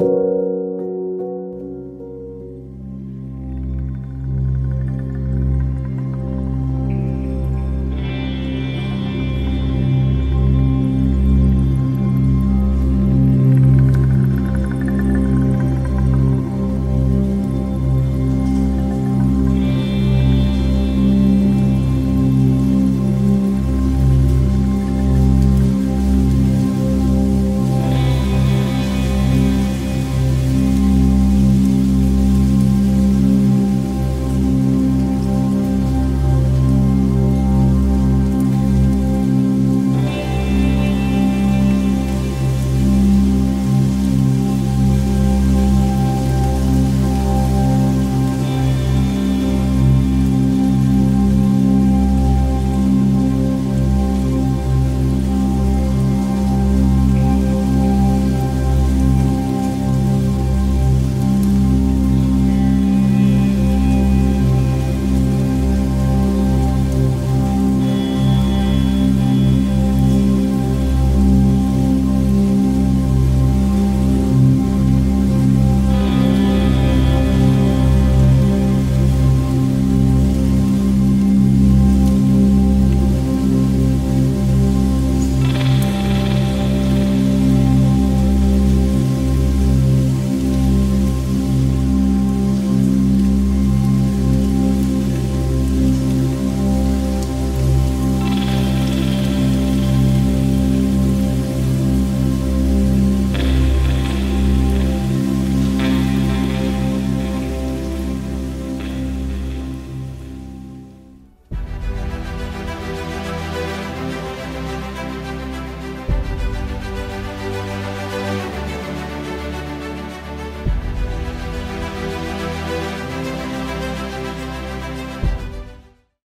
you